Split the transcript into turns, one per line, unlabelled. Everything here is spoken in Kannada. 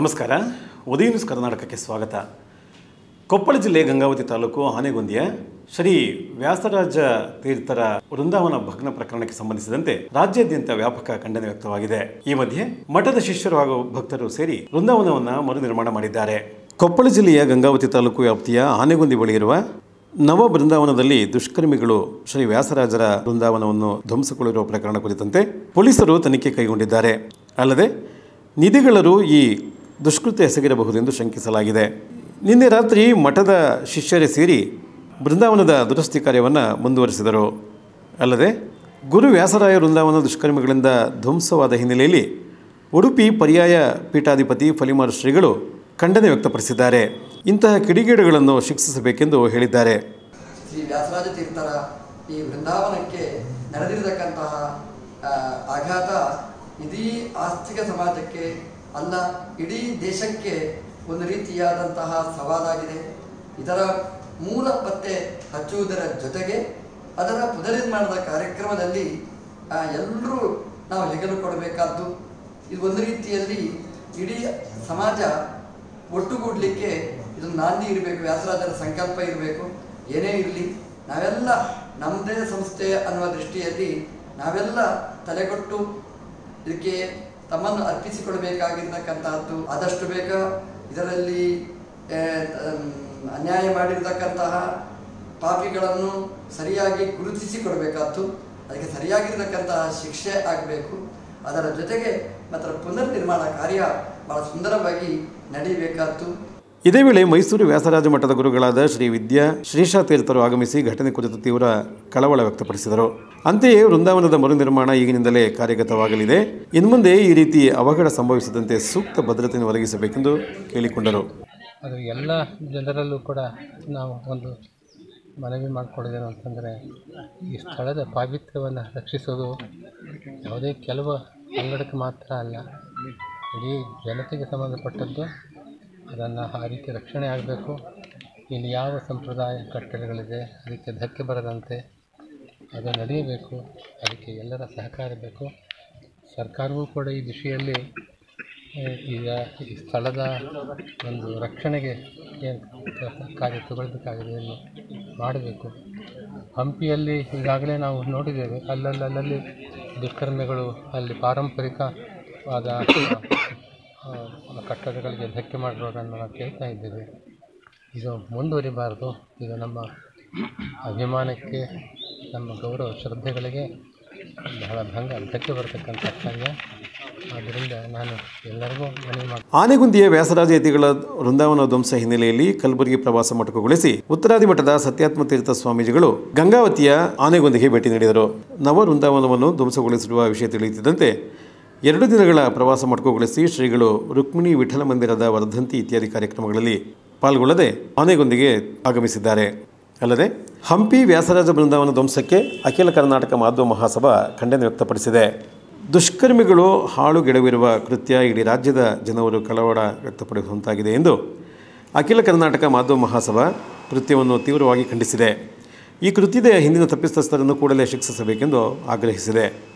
ನಮಸ್ಕಾರ. ಉದಯ ನ್ಯೂಸ್ ಕರ್ನಾಟಕಕ್ಕೆ ಸ್ವಾಗತ. ಕೊಪ್ಪಳ ಜಿಲ್ಲೆ ಗಂಗಾವತಿ ತಾಲೂಕು ಆನೆಗೊಂದಿಯ ಶ್ರೀ ವ್ಯಾಸರಾಜ ತೀರ್ಥರ ವೃಂದಾವನ ಭಗ್ನ ಪ್ರಕರಣಕ್ಕೆ ಸಂಬಂಧಿಸಿದಂತೆ ರಾಜ್ಯಾದ್ಯಂತ ವ್ಯಾಪಕ ಖಂಡನೆ ವ್ಯಕ್ತವಾಗಿದೆ. ಈ ಮಧ್ಯೆ ಮಠದ ಶಿಷ್ಯರು ಹಾಗೂ ಭಕ್ತರು ಸೇರಿ ವೃಂದಾವನವನ್ನು ಮರು ನಿರ್ಮಾಣ ಮಾಡಿದ್ದಾರೆ. ಕೊಪ್ಪಳ ಜಿಲ್ಲೆಯ ಗಂಗಾವತಿ ತಾಲೂಕು ವ್ಯಾಪ್ತಿಯ ಆನೆಗೊಂದಿ ಬಳಿ ಇರುವ ನವ ಬೃಂದಾವನದಲ್ಲಿ ದುಷ್ಕರ್ಮಿಗಳು ಶ್ರೀ ವ್ಯಾಸರಾಜರ ಬೃಂದಾವನವನ್ನು ಧ್ವಂಸಗೊಳಿರುವ ಪ್ರಕರಣ ಕುರಿತಂತೆ ಪೊಲೀಸರು ತನಿಖೆ ಕೈಗೊಂಡಿದ್ದಾರೆ. ಅಲ್ಲದೆ ನಿಧಿಗಳರು ಈ ದುಷ್ಕೃತ್ಯ ಎಸಗಿರಬಹುದೆಂದು ಶಂಕಿಸಲಾಗಿದೆ. ನಿನ್ನೆ ರಾತ್ರಿ ಮಠದ ಶಿಷ್ಯರೇ ಸೇರಿ ಬೃಂದಾವನದ ದುರಸ್ತಿ ಕಾರ್ಯವನ್ನು ಮುಂದುವರಿಸಿದರು. ಅಲ್ಲದೆ ಗುರು ವ್ಯಾಸರಾಯ ವೃಂದಾವನ ದುಷ್ಕರ್ಮಿಗಳಿಂದ ಧ್ವಂಸವಾದ ಹಿನ್ನೆಲೆಯಲ್ಲಿ ಉಡುಪಿ ಪರ್ಯಾಯ ಪೀಠಾಧಿಪತಿ ಫಲಿಮಾರು ಶ್ರೀಗಳು ಖಂಡನೆ ವ್ಯಕ್ತಪಡಿಸಿದ್ದಾರೆ. ಇಂತಹ ಕಿಡಿಗೇಡುಗಳನ್ನು ಶಿಕ್ಷಿಸಬೇಕೆಂದು ಹೇಳಿದ್ದಾರೆ.
ಶ್ರೀ ವ್ಯಾಸರಾಜ ತೀರ್ಥರ ಈ ವೃಂದಾವನಕ್ಕೆ ನಡೆದಿರತಕ್ಕಂತಹ ಆಘಾತ ಇದೀ ಆಸ್ತಿಕ ಸಮಾಜಕ್ಕೆ ಅಲ್ಲ ಇಡೀ ದೇಶಕ್ಕೆ ಒಂದು ರೀತಿಯಾದಂತಹ ಸವಾಲಾಗಿದೆ. ಇದರ ಮೂಲ ಪತ್ತೆ ಹಚ್ಚುವುದರ ಜೊತೆಗೆ ಅದರ ಪುನರ್ನಿರ್ಮಾಣದ ಕಾರ್ಯಕ್ರಮದಲ್ಲಿ ಎಲ್ಲರೂ ನಾವು ಹೆಗಲು ಕೊಡಬೇಕಾದ್ದು, ಇದು ಒಂದು ರೀತಿಯಲ್ಲಿ ಇಡೀ ಸಮಾಜ ಒಟ್ಟುಗೂಡಲಿಕ್ಕೆ ಇದು ನಾಂದಿ ಇರಬೇಕು, ವ್ಯಾಸರಾಜರ ಸಂಕಲ್ಪ ಇರಬೇಕು. ಏನೇ ಇರಲಿ, ನಾವೆಲ್ಲ ನಮ್ಮದೇ ಸಂಸ್ಥೆ ಅನ್ನುವ ದೃಷ್ಟಿಯಲ್ಲಿ ನಾವೆಲ್ಲ ತಲೆಗೊಟ್ಟು ಇದಕ್ಕೆ ತಮ್ಮನ್ನು ಅರ್ಪಿಸಿಕೊಡಬೇಕಾಗಿರ್ತಕ್ಕಂತಹದ್ದು, ಆದಷ್ಟು ಬೇಗ ಇದರಲ್ಲಿ ಅನ್ಯಾಯ ಮಾಡಿರ್ತಕ್ಕಂತಹ ಪಾಪಿಗಳನ್ನು ಸರಿಯಾಗಿ ಗುರುತಿಸಿಕೊಡಬೇಕಾದ್ದು, ಅದಕ್ಕೆ ಸರಿಯಾಗಿರ್ತಕ್ಕಂತಹ ಶಿಕ್ಷೆ ಆಗಬೇಕು. ಅದರ ಜೊತೆಗೆ ಮಾತ್ರ ಪುನರ್ನಿರ್ಮಾಣ ಕಾರ್ಯ ಬಹಳ ಸುಂದರವಾಗಿ ನಡೆಯಬೇಕಾದ್ದು.
ಇದೇ ವೇಳೆ ಮೈಸೂರು ವ್ಯಾಸರಾಜ ಮಠದ ಗುರುಗಳಾದ ಶ್ರೀ ವಿದ್ಯಾ ಶ್ರೀಶಾತೀರ್ಥರು ಆಗಮಿಸಿ ಘಟನೆ ಕುರಿತು ತೀವ್ರ ಕಳವಳ ವ್ಯಕ್ತಪಡಿಸಿದರು. ಅಂತೆಯೇ ವೃಂದಾವನದ ಮರು ನಿರ್ಮಾಣ ಈಗಿನಿಂದಲೇ ಕಾರ್ಯಗತವಾಗಲಿದೆ. ಇನ್ಮುಂದೆ ಈ ರೀತಿ ಅವಘಡ ಸಂಭವಿಸದಂತೆ ಸೂಕ್ತ ಭದ್ರತೆಯನ್ನು ಒದಗಿಸಬೇಕೆಂದು ಕೇಳಿಕೊಂಡರು.
ಅದು ಎಲ್ಲ ಜನರಲ್ಲೂ ಕೂಡ ನಾವು ಒಂದು ಮನವಿ ಮಾಡಿಕೊಡೋದೇನು ಅಂತಂದರೆ, ಈ ಸ್ಥಳದ ಪಾವಿತ್ರ್ಯವನ್ನು ರಕ್ಷಿಸೋದು ಯಾವುದೇ ಕೆಲವು ಅಂಗಡಕ್ಕೆ ಮಾತ್ರ ಅಲ್ಲ, ಇಡೀ ಜನತೆಗೆ ಸಂಬಂಧಪಟ್ಟದ್ದು ಅದನ್ನು ಆ ರೀತಿ ರಕ್ಷಣೆ ಆಗಬೇಕು. ಇಲ್ಲಿ ಯಾವ ಸಂಪ್ರದಾಯ ಕಟ್ಟಡಗಳಿದೆ, ಅದಕ್ಕೆ ಧಕ್ಕೆ ಬರದಂತೆ ಅದು ನಡೆಯಬೇಕು, ಅದಕ್ಕೆ ಎಲ್ಲರ ಸಹಕಾರ ಬೇಕು. ಸರ್ಕಾರವೂ ಕೂಡ ಈ ದಿಶೆಯಲ್ಲಿ ಈಗ ಈ ಸ್ಥಳದ ಒಂದು ರಕ್ಷಣೆಗೆ ಏನು ಕಾರ್ಯ ತಗೊಳ್ಬೇಕಾಗಿದೆ ಎಂದು ಮಾಡಬೇಕು. ಹಂಪಿಯಲ್ಲಿ ಈಗಾಗಲೇ ನಾವು ನೋಡಿದ್ದೇವೆ ಅಲ್ಲಲ್ಲಲ್ಲಿ ದುಷ್ಕರ್ಮಿಗಳು, ಅಲ್ಲಿ ಪಾರಂಪರಿಕವಾದ ಕಟ್ಟಡಗಳಿಗೆ ಧಕ್ಕೆ ಮಾಡಿರೋದನ್ನು ನಾವು ಕೇಳ್ತಾ ಇದ್ದೇವೆ. ಇದು ಮುಂದುವರಿಬಾರದು. ಇದು ನಮ್ಮ ಅಭಿಮಾನಕ್ಕೆ ನಮ್ಮ ಗೌರವ ಶ್ರದ್ಧೆಗಳಿಗೆ ಬಹಳ ಭಂಗ ಅಂತಕ್ಕೆ ಬರತಕ್ಕಂಥ ಕಾರ್ಯ ಆದ್ದರಿಂದ ನಾನು ಎಲ್ಲರಿಗೂ ಮನವಿ ಮಾಡಿ
ಆನೆಗುಂದಿಯ ವ್ಯಾಸರಾಜ ಯತಿಗಳ ವೃಂದಾವನ ಧ್ವಂಸ ಹಿನ್ನೆಲೆಯಲ್ಲಿ ಕಲಬುರಗಿ ಪ್ರವಾಸ ಮೊಟಕುಗೊಳಿಸಿ ಉತ್ತರಾದಿ ಮಠದ ಸತ್ಯಾತ್ಮ ತೀರ್ಥ ಸ್ವಾಮೀಜಿಗಳು ಗಂಗಾವತಿಯ ಆನೆಗುಂದಿಗೆ ಭೇಟಿ ನೀಡಿದರು. ನವ ವೃಂದಾವನವನ್ನು ಧ್ವಂಸಗೊಳಿಸಿರುವ ವಿಷಯ ತಿಳಿಯುತ್ತಿದ್ದಂತೆ ಎರಡು ದಿನಗಳ ಪ್ರವಾಸ ಮೊಟಕುಗೊಳಿಸಿ ಶ್ರೀಗಳು ರುಕ್ಮಿಣಿ ವಿಠಲ ಮಂದಿರದ ವರ್ಧಂತಿ ಇತ್ಯಾದಿ ಕಾರ್ಯಕ್ರಮಗಳಲ್ಲಿ ಪಾಲ್ಗೊಳ್ಳದೆ ಆನೆಗೊಂದಿಗೆ ಆಗಮಿಸಿದ್ದಾರೆ. ಅಲ್ಲದೆ ಹಂಪಿ ವ್ಯಾಸರಾಜ ಬೃಂದಾವನ ಧ್ವಂಸಕ್ಕೆ ಅಖಿಲ ಕರ್ನಾಟಕ ಮಾಧ್ಯಮ ಮಹಾಸಭಾ ಖಂಡನೆ ವ್ಯಕ್ತಪಡಿಸಿದೆ. ದುಷ್ಕರ್ಮಿಗಳು ಹಾಳುಗೆಡವಿರುವ ಕೃತ್ಯ ಇಡೀ ರಾಜ್ಯದ ಜನವರು ಕಳವಳ ವ್ಯಕ್ತಪಡಿಸುವಂತಾಗಿದೆ ಎಂದು ಅಖಿಲ ಕರ್ನಾಟಕ ಮಾಧ್ಯಮ ಮಹಾಸಭಾ ಕೃತ್ಯವನ್ನು ತೀವ್ರವಾಗಿ ಖಂಡಿಸಿದೆ. ಈ ಕೃತ್ಯದ ಹಿಂದಿನ ತಪ್ಪಿತಸ್ಥರನ್ನು ಕೂಡಲೇ ಶಿಕ್ಷಿಸಬೇಕೆಂದು ಆಗ್ರಹಿಸಿದೆ.